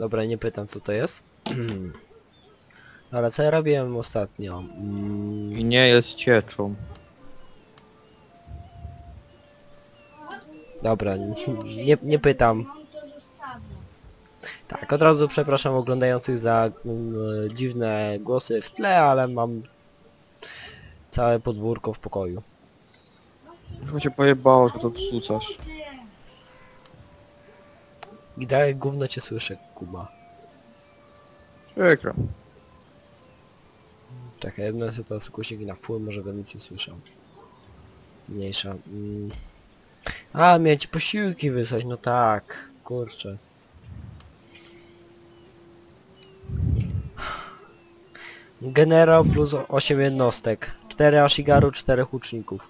Dobra, nie pytam co to jest. Ale co ja robiłem ostatnio? Mm, I nie jest cieczą. dobra, nie, nie pytam. Tak, od razu przepraszam oglądających za mm, dziwne głosy w tle, ale mam całe podwórko w pokoju. Chyba cię pojebało, że to wrzucasz. I tak jak gówno cię słyszę, Kuba. Przykro. Czekaj, jedno sobie teraz głośniki na full, może będę cię słyszał. Mniejsza. Mm. A, miałem ci posiłki wysłać, no tak. Kurczę. Generał plus 8 jednostek. 4 Ashigaru, 4 huczników.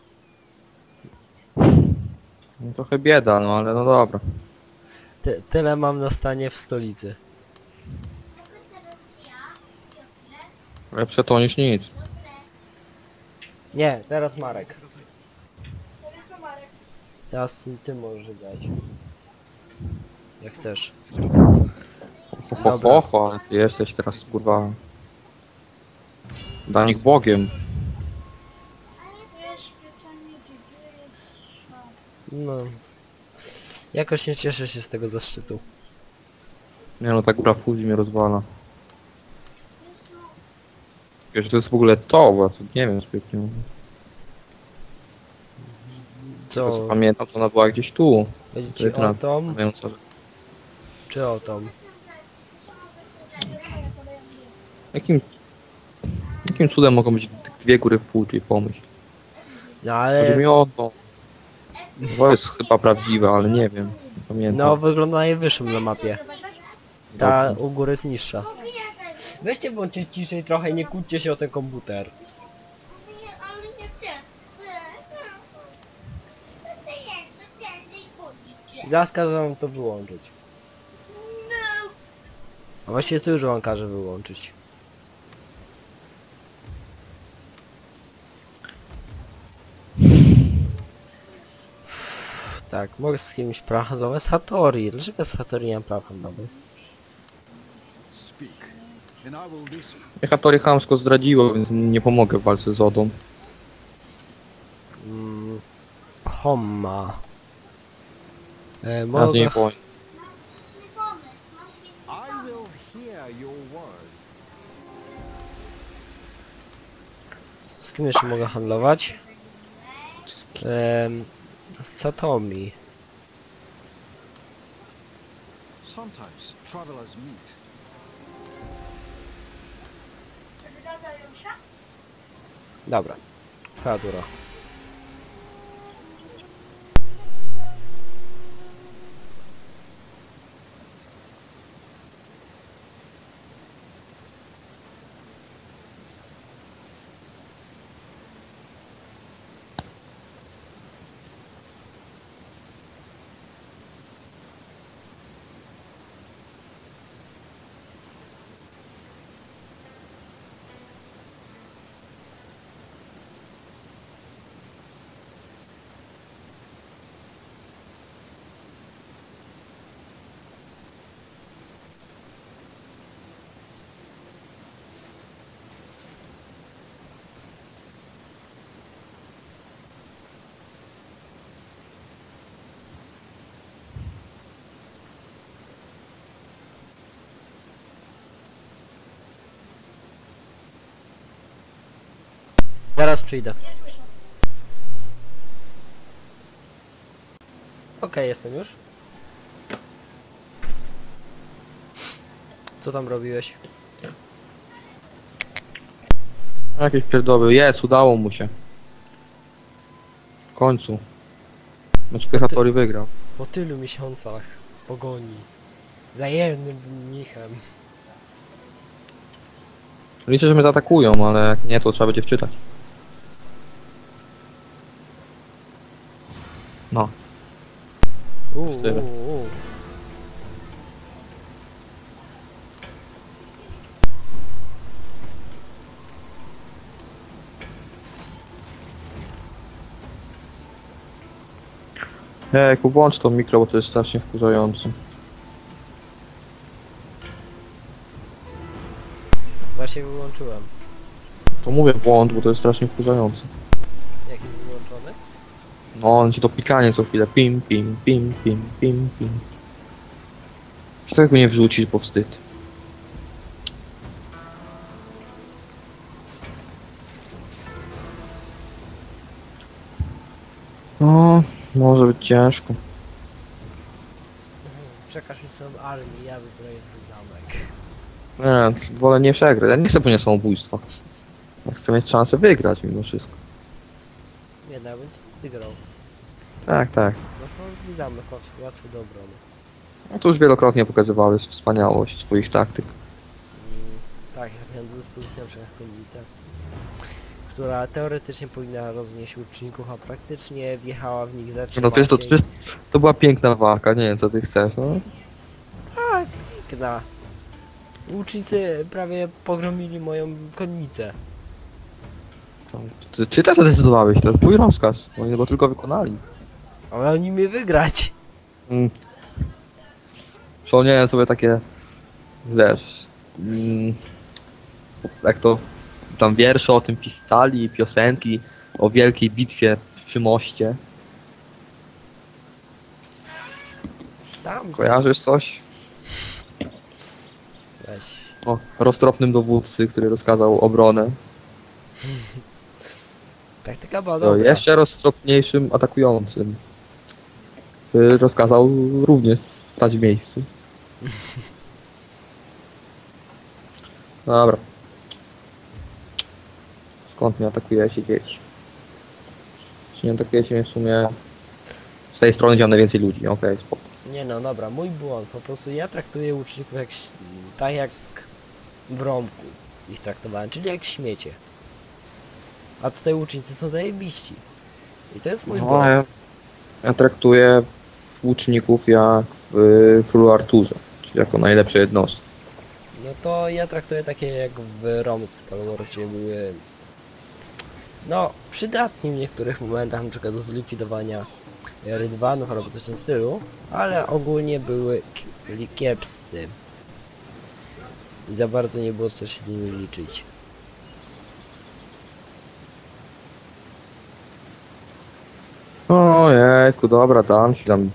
No trochę bieda, no ale no dobra. Ty, tyle mam na stanie w stolicy. Lepsze to niż nic. Nie, teraz Marek. Teraz ty możesz grać. Jak chcesz. Ho, ho, ho, ale ty jesteś teraz kurwa... Danik Bogiem. No. Jakoś nie cieszę się z tego zaszczytu. Nie no, ta góra fuzji mnie rozwala. Wiesz, to jest w ogóle to, bo ja to nie wiem, zbytnio. Co? Co pamiętam, to ona była gdzieś tu. Będzie ci o na- tom, Pamiętam, co- czy o tom? Jakim... Jakim cudem mogą być dwie góry w płci, pomyśl. No Chodzi ale... mi o to. To jest chyba prawdziwe, ale nie wiem. Pamiętam. No wygląda najwyższym na mapie. Ta u góry jest niższa. Weźcie bądźcie ciszej trochę, nie kłóćcie się o ten komputer. Ale nie chcę. To jest, to więcej budzić. Zaraz wam to wyłączyć. No. A właściwie to już wam każę wyłączyć. Tak, mogę z kimś praw handlowe? Z Hattori. Dlaczego z Hattori nie mam praw handlowych? Speak, and I will listen. Mnie Hattori chamsko zdradziło, więc nie pomogę w walce z Odą. Mm, Homma. E, mogę... nie. Z kim jeszcze mogę handlować? Z Satomi. Sometimes travelers meet. Dobra. Fadura. Zaraz przyjdę. Okej, jestem już. Co tam robiłeś? Jakieś pierdoły. Jest, udało mu się. W końcu. Znaczy Hattori wygrał. Po tylu miesiącach pogoni. Za jednym mnichem. Liczę, że mnie zaatakują, ale jak nie, to trzeba będzie wczytać. No. Uuu. Ej, włącz to mikro, bo to jest strasznie wkurzające. Właśnie wyłączyłem. To mówię błąd, bo to jest strasznie wkurzające. No, on ci to pikanie co chwilę. Pim, pim, pim, pim, pim, pim. Czy tak mnie wrzucisz, bo wstyd. No, może być ciężko. Przekaż mi swoją armię, ja wybrałem swój zamek. Nie, wolę nie przegrać. Ja nie chcę ponieść samobójstwa. Ja chcę mieć szansę wygrać mimo wszystko. Nie, bym ci wygrał. Tak, tak. No to swój zamek łatwy, do obrony. No to już wielokrotnie pokazywałeś wspaniałość swoich taktyk. Mm, tak, ja miałem do dyspozycji na przykład konnicę, która teoretycznie powinna roznieść łuczników, a praktycznie wjechała w nich No zatrzymała to jest to, to, jest, to była piękna walka, nie wiem co ty chcesz, no. Tak, piękna. Łucznicy prawie pogromili moją konnicę. Ty, ty też zdecydowałeś, to jest twój rozkaz. Oni go tylko wykonali. Ale oni mnie wygrać. Mm. Przypomniałem sobie takie, wiesz, mm, jak to tam wiersze o tym pisali, piosenki o wielkiej bitwie przy moście. Tam, Kojarzysz coś? weź. O roztropnym dowódcy, który rozkazał obronę. Taktyka była To dobra. jeszcze roztropniejszym atakującym. Który rozkazał również stać w miejscu. Dobra. Skąd mnie atakujecie dzieci? Czy nie atakujecie mnie w sumie... Z tej strony działa najwięcej ludzi, okej, spoko. Nie no, dobra, mój błąd. Po prostu ja traktuję łuczników jak, tak jak w Romku ich traktowałem, czyli jak śmiecie. A tutaj łucznicy są zajebiści. I to jest mój No, błąd. ja, ja traktuję łuczników jak w y, Królu Arturze, czyli jako najlepsze jednostki. No to ja traktuję takie jak w Romku, gdzie były no przydatni w niektórych momentach, na przykład do zlikwidowania rydwanów albo coś w tym stylu, ale ogólnie były ki- kiepscy. I za bardzo nie było co się z nimi liczyć. Ojejku, dobra, dam ci tam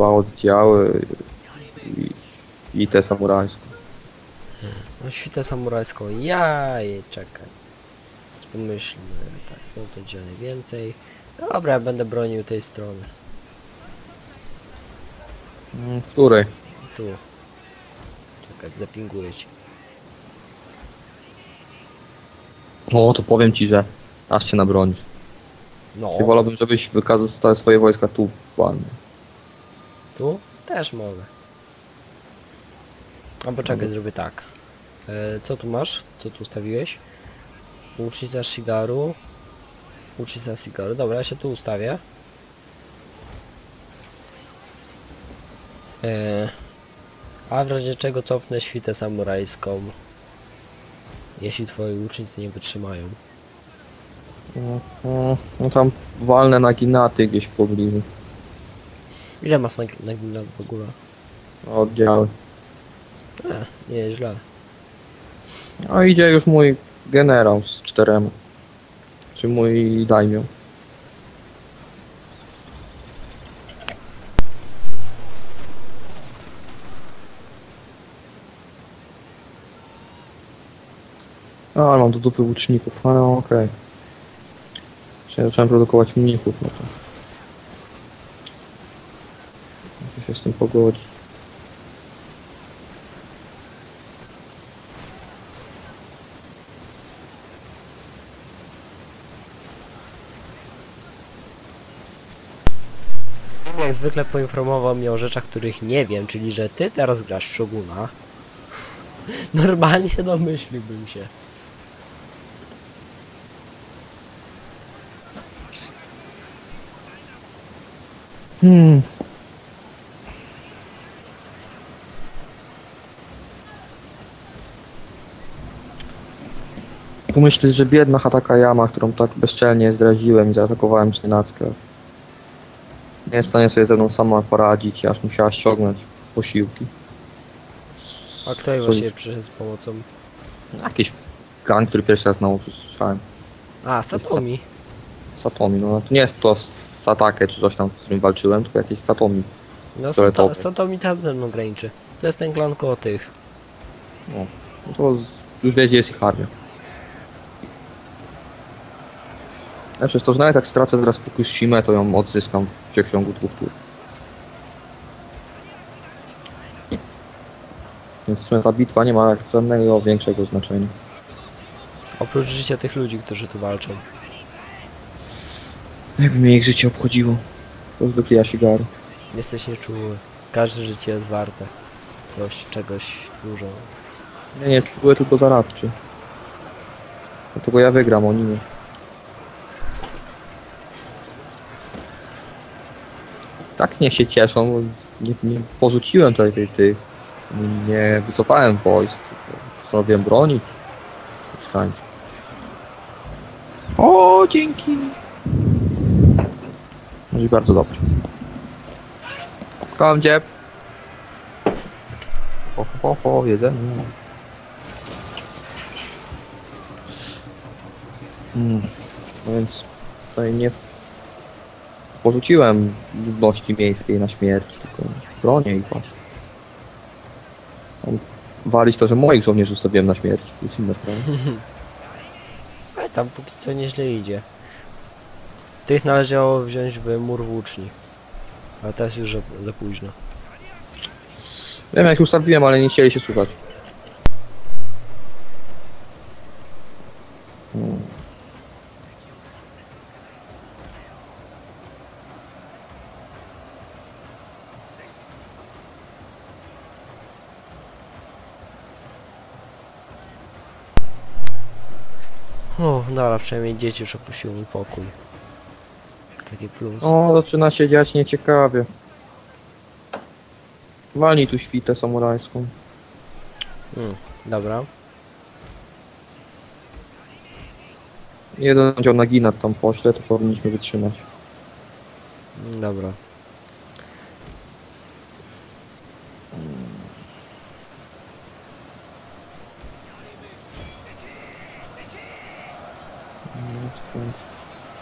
dwa oddziały i, i te samurajskie. No świtę samurajską, jaj, czekaj. Pomyślmy, tak, są to dziany więcej. Dobra, ja będę bronił tej strony. Mm, Której? Tu. Czekaj, zapinguję cię. O, to powiem ci, że aż się nabronisz. No, I wolałbym, żebyś wykazał swoje wojska tu ładnie. Tu też mogę. Albo czekaj, zrobię tak. E, co tu masz? Co tu ustawiłeś? Łucznica Shigaru. Łucznica Shigaru. Dobra, ja się tu ustawię. E, a w razie czego cofnę świtę samurajską. Jeśli twoi łucznicy nie wytrzymają. No, no, no tam walne naginaty gdzieś w pobliżu. Ile masz na, na, na w ogóle? Oddziały. E, nie, źle. No idzie już mój generał z czterema. Czy mój daimio. A, ale mam do dupy łuczników, ale okej. Okay. Zacząłem produkować mnichów, no to... Muszę się z tym pogodzić. Jak zwykle poinformował mnie o rzeczach, których nie wiem, czyli że ty teraz grasz Shoguna. Normalnie domyśliłbym się. Hmm. Pomyśl, że biedna Hatakayama, którą tak bezczelnie zdradziłem i zaatakowałem znienacka. Nie jest w stanie sobie ze mną sama poradzić, aż musiała ściągnąć posiłki. A kto jej właśnie przyszedł z pomocą? Jakieś gang, który pierwszy raz na słyszałem. A, Satomi. Satomi, no to nie jest to Satake czy coś tam, z którym walczyłem, tylko jakieś Satomi. No. Sato, Satomi tam ze mną graniczy. To jest ten klan koło tych. No, no to już wie, gdzie jest ich armia. Ja przez to, że nawet jak stracę teraz Fukushimę, to ją odzyskam w ciągu dwóch tur. Więc ta bitwa nie ma żadnego większego znaczenia. Oprócz życia tych ludzi, którzy tu walczą. Jakby mnie ich życie obchodziło. To zwykle Yashigaru. Jesteś nieczuły. Każde życie jest warte. Coś, czegoś dużo. Nie, nie, były tylko zaradczy. Dlatego ja wygram, oni nie. Tak nie się cieszą, nie, nie porzuciłem tutaj tej, tej, nie wycofałem wojsk, postanowiłem bronić. Mieszkańców. O, dzięki! No i bardzo dobrze. Kom gdzie? Ho, ho, ho, jedzenie. Mm. No więc tutaj nie porzuciłem ludności miejskiej na śmierć, tylko bronię ich właśnie. Mam Walić to, że moich żołnierzy zostawiłem na śmierć, to jest inna sprawa. Ale tam póki co nieźle idzie. Tych należało wziąć w mur włóczni. Ale teraz już za, za późno. Wiem jak ustawiłem, ale nie chcieli się słuchać. O, dobra, przynajmniej dzieci już opuściły mi pokój. Taki plus. O, zaczyna się dziać nieciekawie. Walnij tu świtę samurajską. Mm, dobra. Jeden dział naginat tam pośle, to powinniśmy wytrzymać. Mm, Dobra.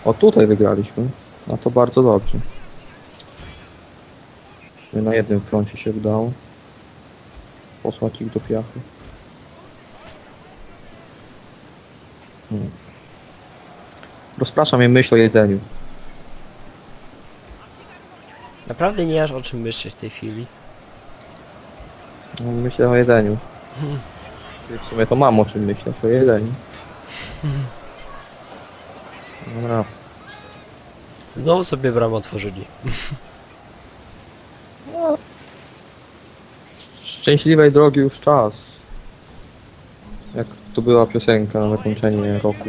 O, tutaj wygraliśmy. A to bardzo dobrze. Na jednym froncie się udało. Posłać ich do piachy. Hmm. Rozpraszam je myśl o jedzeniu. Naprawdę nie masz o czym myśleć w tej chwili. No, Myślę o jedzeniu. W sumie to mam o czym myśleć, o jedzeniu. Dobra. Znowu sobie bramę otworzyli. Szczęśliwej drogi już czas. Jak to była piosenka na zakończenie roku.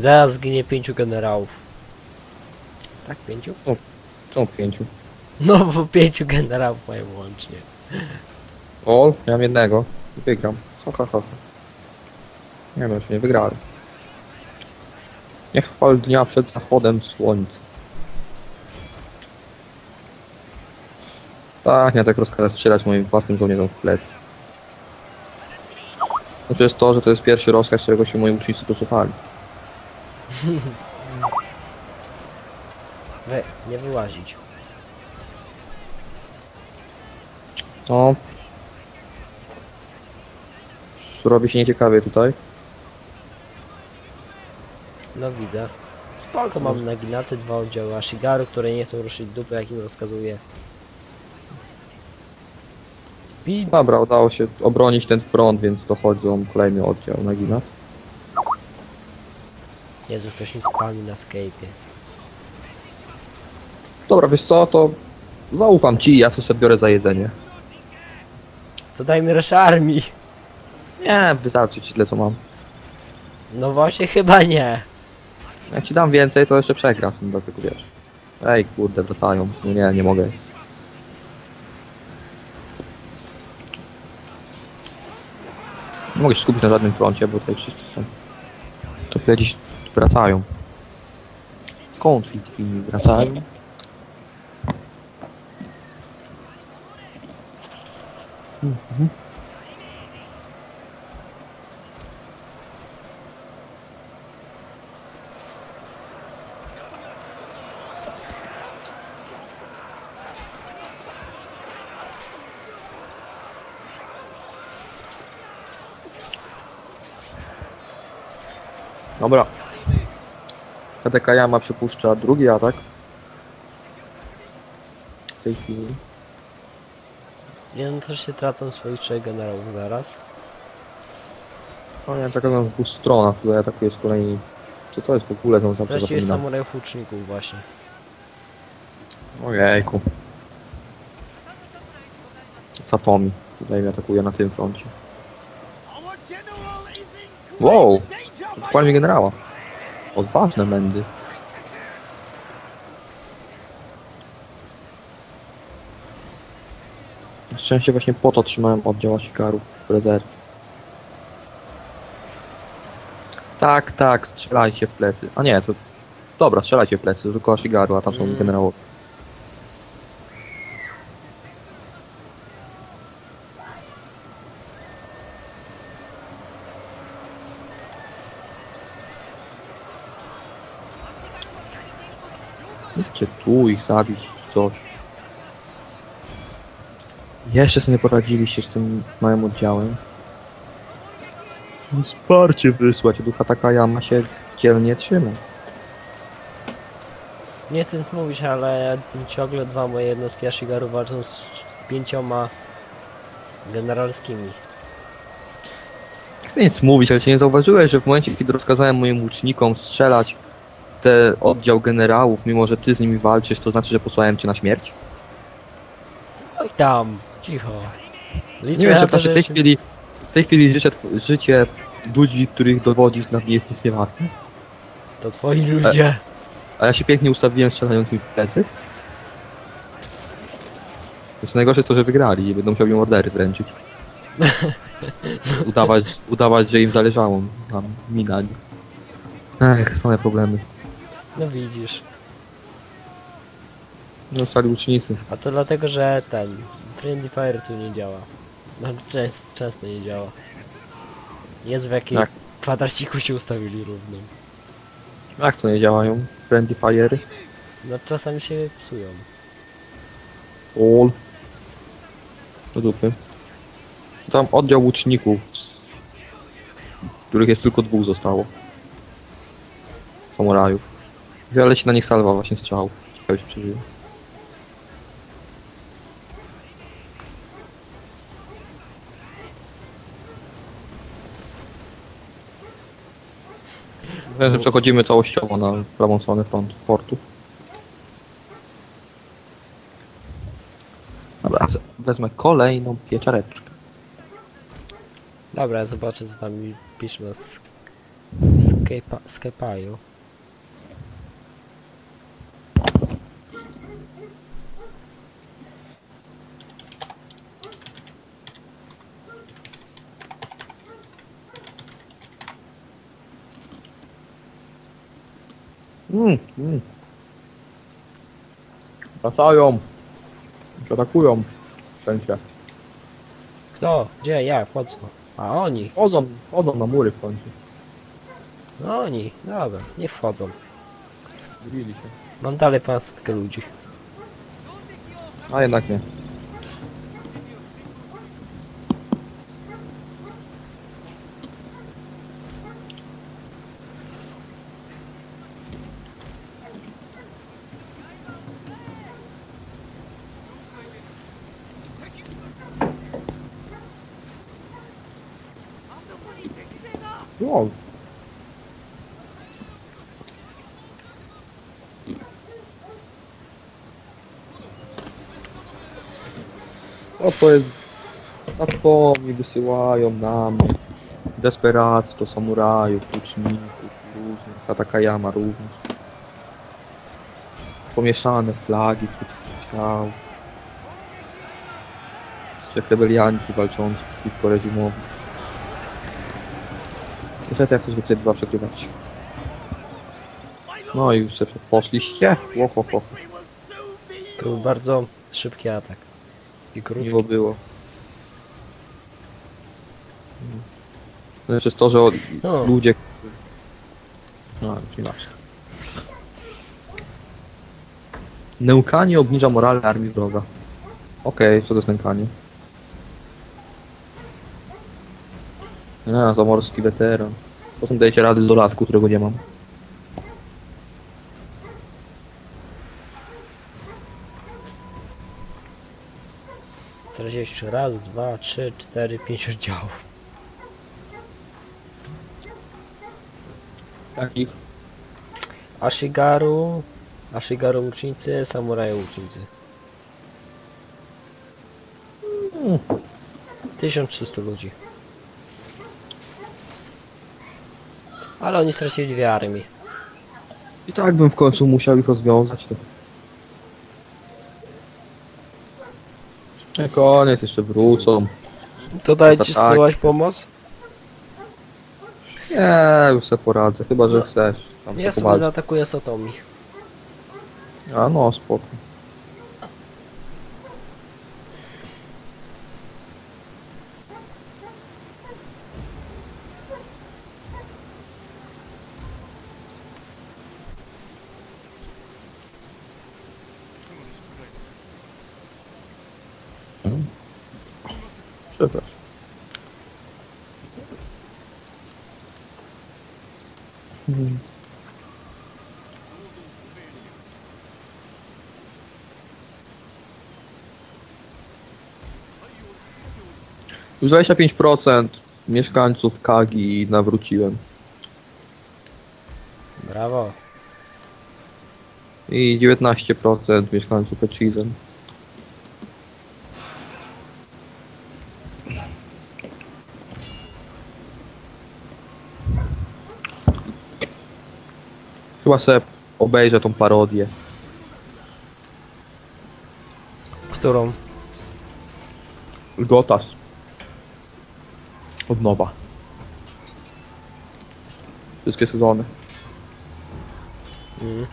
Zaraz zginie pięciu generałów. Tak, pięciu? Czemu pięciu? No, bo pięciu generałów mają łącznie. O, ja mam jednego. Wygram. Ha, ha, ha. Nie wiem, czy nie wygrałem. Niech chwal dnia przed zachodem słońca. Tak, nie tak rozkazać strzelać moim własnym żołnierzom w plecy. No to jest to, że to jest pierwszy rozkaz, którego się moi ucznicy posłuchali. We, nie wyłazić. No. Robi się nieciekawie tutaj. No widzę. Spoko, mam naginaty, dwa oddziały Ashigaru, które nie chcą ruszyć dupy, jak im rozkazuje. Speed. Dobra, udało się obronić ten front, więc dochodzą kolejny oddział na Ginat. Jezu, ktoś mi spami na Skype'ie. Dobra, wiesz co, to zaufam ci, ja sobie biorę za jedzenie. To dajmy resztę armii. Nie, wystarczy ci tyle co mam. No właśnie, chyba nie. Jak ci dam więcej, to jeszcze przegrasz, no dlatego wiesz. Ej, kurde, wracają. No nie, nie mogę. Nie mogę się skupić na żadnym froncie, bo tutaj wszyscy są... To gdzieś wracają. Skąd Litwini wracają? Mhm. Dobra. Kadekajama przypuszcza drugi atak. W tej chwili. Jednocześnie tracą swoich trzech generałów zaraz. O nie, czekam na dwóch stronach, tutaj atakuje z kolei... Co to jest w ogóle za Wreszcie jest zapominam? samurajów łuczników właśnie. Ojejku. Satomi tutaj atakuje na tym froncie. Wow! Dokładnie generała. Odważne mędy. Na szczęście właśnie po to trzymałem oddział Asikarów w rezerwie. Tak, tak, strzelajcie w plecy. A nie, to... Dobra, strzelajcie w plecy, tylko Ashigaru, a tam są Mm. generałowie. Idźcie tu ich zabić, coś. Jeszcze sobie nie poradziliście z tym małym oddziałem. Wsparcie wysłać, ducha Takayama się dzielnie trzyma. Nie chcę nic mówić, ale ciągle dwa moje jednostki Ashigaru walczą z pięcioma generalskimi. Nie chcę nic mówić, ale czy nie zauważyłeś, że w momencie, kiedy rozkazałem moim łucznikom strzelać te oddział generałów, mimo że ty z nimi walczysz, to znaczy, że posłałem cię na śmierć? Oj tam, cicho. Liczę Nie wiem, na że to, w tej się... chwili, w tej chwili życie, życie ludzi, których dowodzisz, na mnie jest nic nie warte. To twoi ludzie. A ja się pięknie ustawiłem strzelając im w plecy. To najgorsze jest to, że wygrali i będą musiał im ordery wręczyć. udawać, udawać, że im zależało na minaniu. Ech, same problemy. No widzisz. No stali łucznicy. A to dlatego, że ten Friendly Fire tu nie działa. No często, często nie działa. Jest w jakiej Tak. kwadraciku się ustawili równym. Jak to nie działają? Friendly Fire? No czasami się psują. All. Do dupy. Tam oddział łuczników. Których jest tylko dwóch zostało. Samurajów. Wiele się na nich salwa właśnie strzał. Ciekawe się przeżyje. Wiem, że przechodzimy całościowo na prawą stronę front portu. Dobra, z- wezmę kolejną pieczareczkę. Dobra, ja zobaczę co tam na sk- Mm, mm. Wracają. Atakują. W sensie. Kto? Gdzie? Jak? Po co? A oni. Chodzą, chodzą na mury w końcu. No oni. Dobra, nie wchodzą. Zbili się. Mam dalej pastkę ludzi. A jednak nie. Wow. O to jest... A to mi wysyłają na mnie. Desperacko, samurajów, łuczników, różnych, Katakayama również. Pomieszane flagi, ciał. Trzech rebelianci walczących przeciwko reżimowi. Niestety jak to zwykle bywa przegrywać. No i już sobie poszliście. Ło, ho, ho. To był bardzo szybki atak. I krótki. Miło było. Znaczy jest to, że No. ludzie... No, już nieważne. Nękanie obniża morale armii wroga. Okej, co to jest nękanie? A, zamorski weteran. Potem dajecie rady do lasku, którego nie mam. Straciłeś jeszcze raz, dwa, trzy, cztery, pięć oddziałów. Takich? Ashigaru, Ashigaru łucznicy, samuraje łucznicy. Mm. 1300 ludzi. Ale oni stracili dwie armii. I tak bym w końcu musiał ich rozwiązać. To. Nie koniec, jeszcze wrócą. To daje ci tak. zsyłać pomoc? Nie, już se poradzę, chyba że chcesz. Tam Ja sobie zaatakuję Sotomi. A no, spoko. Przepraszam. Hmm. Już 25% mieszkańców Kagi nawróciłem. Brawo. I 19% mieszkańców Echizen. Chyba sobie obejrzę tą parodię. Którą? Gotas. Od nowa. Wszystkie sezony. Mm.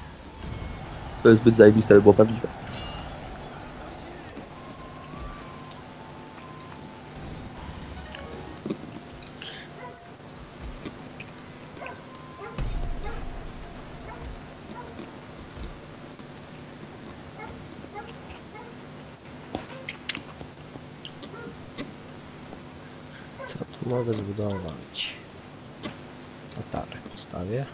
To jest zbyt zajebiste, było prawdziwe. Co tu mogę zbudować? Latarek postawię.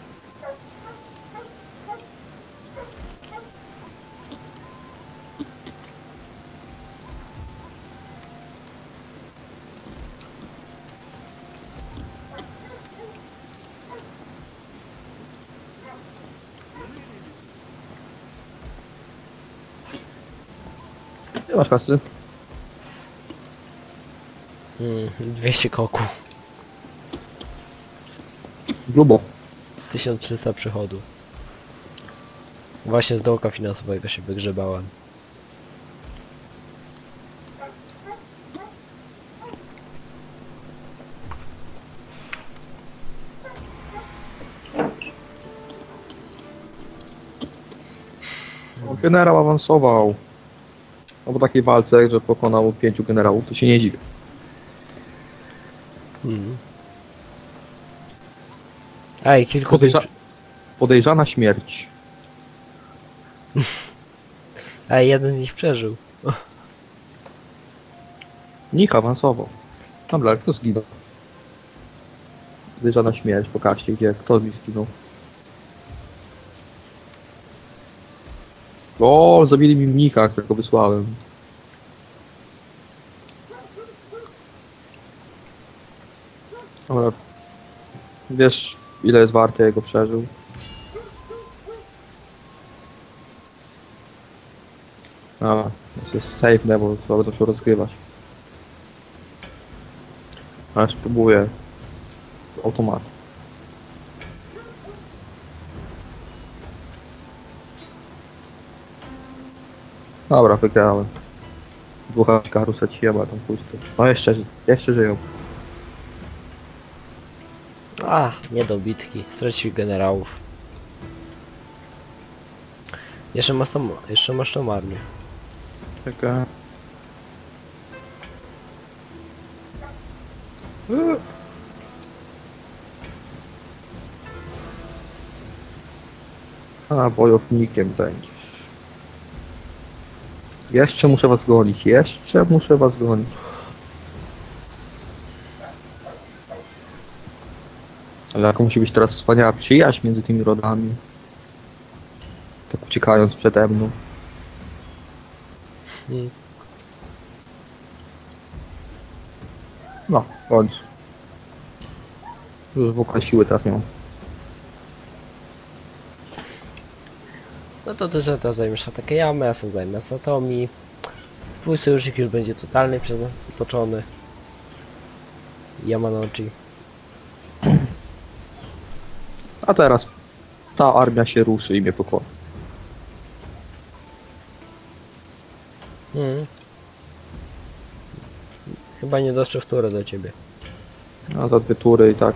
Nie masz kasy? Mm, 200 koku. Grubo. 1300 przychodu. Właśnie z dołka finansowego się wygrzebałem. No, Generał awansował. No po takiej walce, że pokonał pięciu generałów, to się nie dziwię. Mm. Ej, kilku Podejrza... Podejrzana śmierć. Ej, jeden z nich przeżył. Nick awansował. Dobra, kto zginął? Podejrzana śmierć, pokażcie gdzie, kto mi zginął. O, zabili mi mnika, którego wysłałem. Dobra. Wiesz, ile jest warte jego przeżył? A, to jest safe, bo trzeba to się rozgrywać. Ale spróbuję. Automat. Dobra, wygrałem. Dwóch karusę ci jeba tam pusto. No jeszcze, jeszcze żyją. A, nie do bitki. Stracił generałów. Jeszcze masz tą, jeszcze masz tą armię. Czekaj. A, wojownikiem będziesz. Jeszcze muszę was gonić, jeszcze muszę was gonić. Jaka musi być teraz wspaniała przyjaźń między tymi rodami. Tak uciekając przede mną. No, końcu. Już w ogóle siły teraz nie mam. No to ty sobie teraz zajmiesz Hatakeyamę, ja sobie zajmę Satomi. Twój sojusznik już będzie totalnie przez nas otoczony. Yamanochi. A teraz ta armia się ruszy i mnie pokona. Mhm. Chyba nie doszedł wtóre do ciebie. A za dwie tury i tak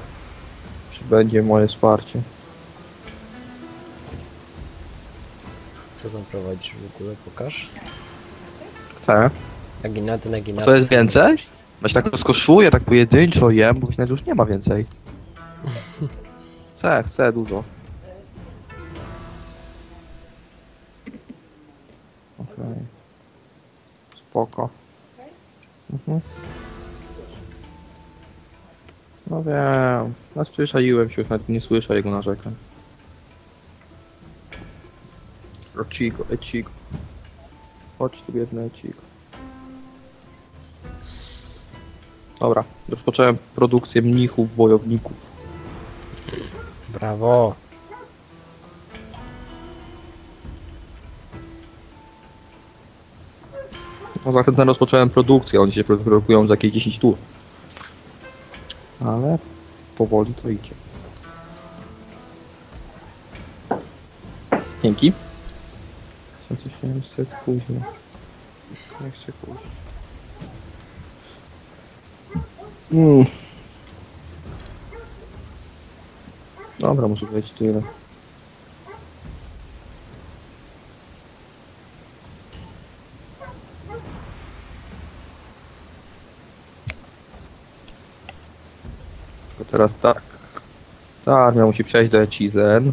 przybędzie moje wsparcie. Co tam prowadzisz w ogóle? Pokaż. Chcę. Naginaty, naginaty. To jest więcej? Się tak rozkoszuję, tak pojedynczo jem, bo już nie ma więcej. Chcę, chcę dużo. Okej. Spoko. Mhm. No wiem, no przyzwyczaiłem się, już nawet nie słyszę jego narzekań. Ecigo, Ecigo. Chodź tu biedny Ecigo. Dobra, rozpocząłem produkcję mnichów, wojowników. Brawo. No zachęcam, rozpocząłem produkcję, oni się produkują za jakieś 10 tur. Ale powoli to idzie. Dzięki. 1700 później. Jeszcze później. Mm. Dobra, może być tyle. Tylko teraz tak. Ta armia musi przejść do Echizen.